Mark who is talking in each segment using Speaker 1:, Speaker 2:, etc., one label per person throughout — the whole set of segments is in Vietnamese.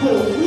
Speaker 1: 그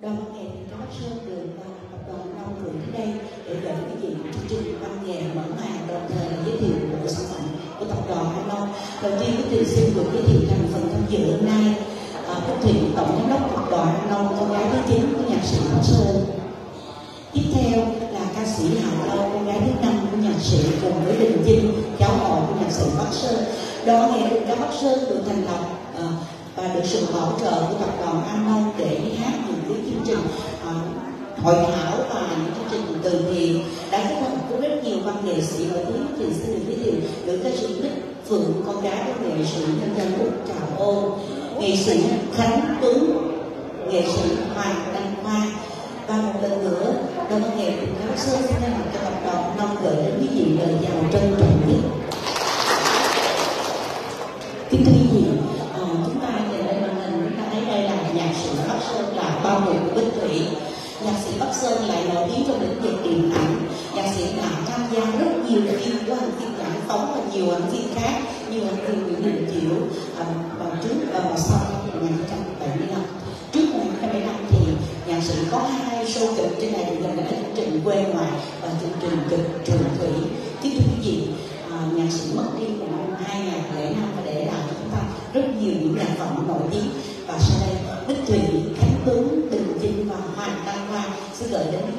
Speaker 1: đoàn văn nghệ thị trấn Sơn đường và tập đoàn đông gửi đến đây để gửi cái gì chương trình văn nghệ mở màn đồng thời là giới thiệu bộ sản phẩm của tập đoàn An không đầu tiên chúng tôi xin được giới thiệu thành phần tham dự hôm nay. À, Quốc Thụy tổng giám đốc tập đoàn hay không con gái thứ chín của nhạc sĩ Bắc Sơn. Tiếp theo là ca sĩ Hạ Lâu con gái thứ năm của nhạc sĩ cùng với Đình Chinh cháu họ của nhạc sĩ Bắc Sơn. Đoàn nghệ thuật ca Bắc Sơn được thành lập à, và được sự hỗ trợ của tập đoàn An Nông để hát những chương trình uh, hội thảo và những chương trình từ thiện đã kết hợp với rất nhiều văn nghệ sĩ nổi tiếng. Thì xin được giới thiệu nữ ca sĩ Bích Phượng con gái của nghệ sĩ nhân dân Úc Trà Ô nghệ sĩ Khánh Tuấn nghệ sĩ Hoàng Đăng Hoa và một lần nữa đoàn văn nghệ cùng giáo sư xin thay mặt cho tập đoàn mong gửi đến quý vị lời chào trân trọng nhất kính thưa quý vị ờ, chúng ta nhìn lên màn hình chúng ta thấy đây là nhạc sĩ Bắc Sơn là bao gồm của Thủy. Nhạc sĩ Bắc Sơn lại nổi tiếng trong lĩnh vực điện ảnh. Nhạc sĩ đã tham gia rất nhiều phim của hành phim giải phóng và nhiều hành phim khác, như hành phim Nguyễn Đình Chiểu vào trước và vào sau năm 1975 trước 1975 thì nhạc sĩ có hai show kịch trên này được hình là chương trình quê ngoại và chương trình kịch trường thủy. Kính thưa quý vị à, nhạc sĩ mất đi vào năm 2005 và để lại cho chúng ta rất nhiều những nhạc phẩm nổi tiếng. Và sau đây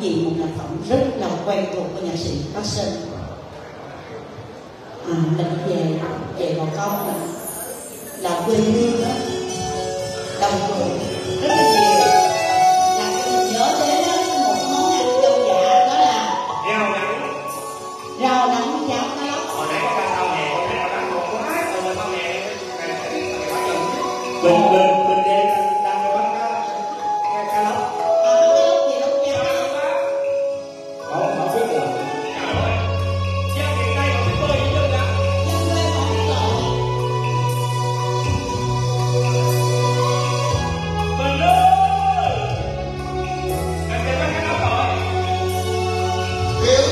Speaker 1: gì một nhạc phẩm rất là quen thuộc của nhạc sĩ Bắc Sơn. À, mình về về một câu là, là quê
Speaker 2: hương.
Speaker 1: đó Ele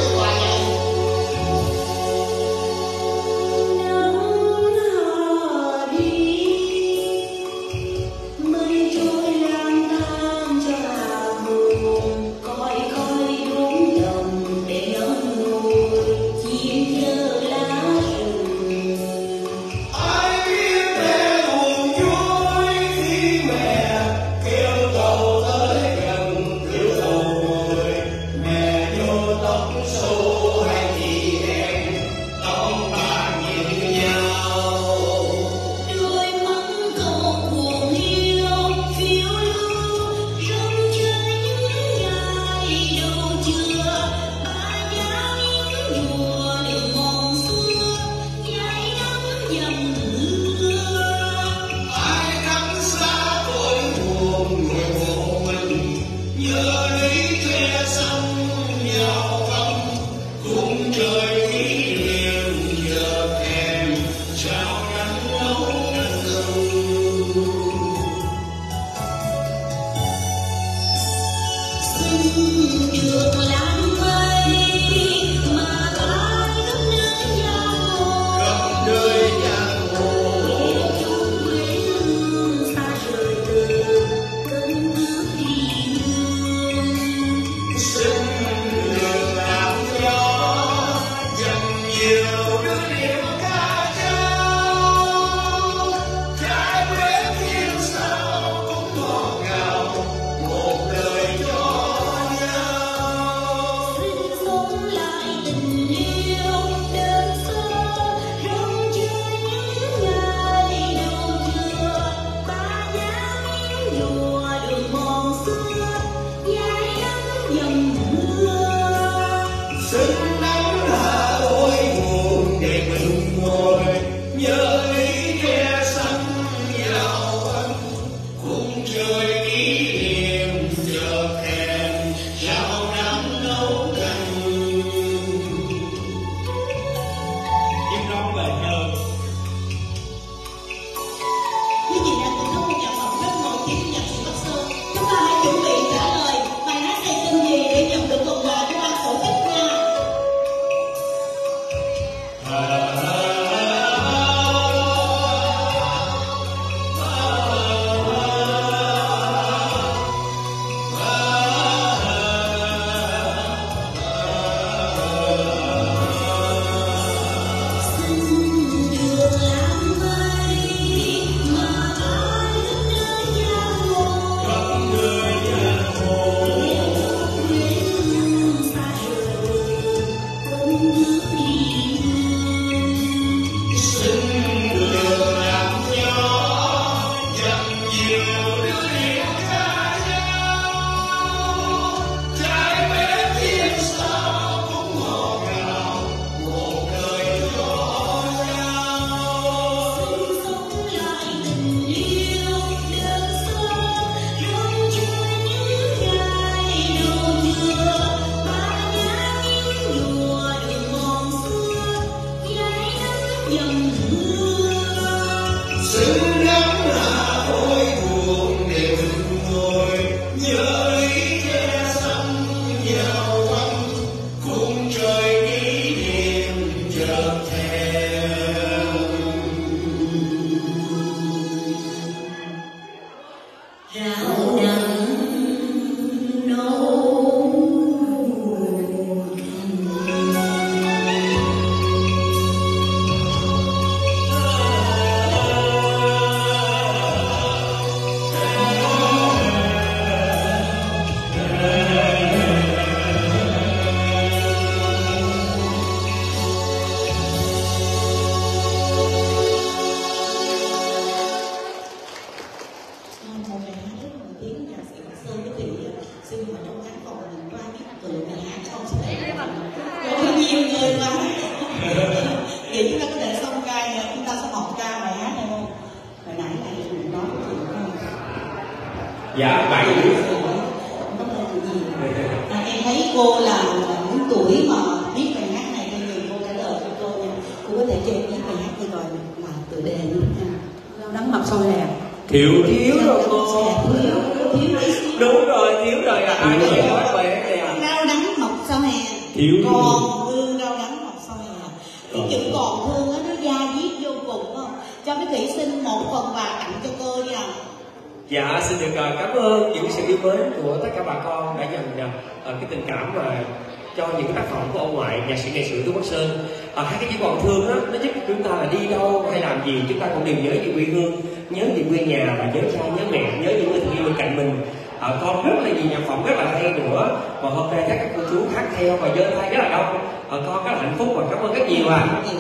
Speaker 3: dạ bảy.
Speaker 1: À, em thấy cô là những tuổi mà biết bài hát này bây giờ cô trả lời cho cô nha. Cô có thể cho em biết bài hát này rồi là tựa đề như thế nào? Rau đắng mập sôi hè
Speaker 3: thiếu thiếu rồi. cô
Speaker 1: thiếu thiếu tí xíu
Speaker 3: đúng rồi thiếu rồi à ai có thể nói bài hát này à
Speaker 1: rau đắng mọc sau hè
Speaker 3: Thiếu
Speaker 1: còn hương rau đắng mọc sau hè cái chữ còn hương á nó da diết vô cùng không? Cho mấy thủy sinh một phần quà tặng cho cô nha
Speaker 3: Dạ, xin được à, cảm ơn những sự yêu mến của tất cả bà con đã dành à, ờ, cái tình cảm mà cho những tác phẩm của ông ngoại nhạc sĩ nghệ sĩ Tú Bắc Sơn. À, hai cái chữ còn thương đó, nó giúp chúng ta là đi đâu hay làm gì chúng ta cũng đều nhớ về quê hương, nhớ về quê nhà và nhớ cha, nhớ mẹ, nhớ những người thân yêu bên cạnh mình. À, con rất là nhiều nhạc phẩm rất là hay nữa và hôm nay các cô chú hát theo và giơ tay rất là đông. À, con rất là hạnh phúc và cảm ơn rất nhiều ạ. Dạ.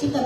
Speaker 1: chúng ta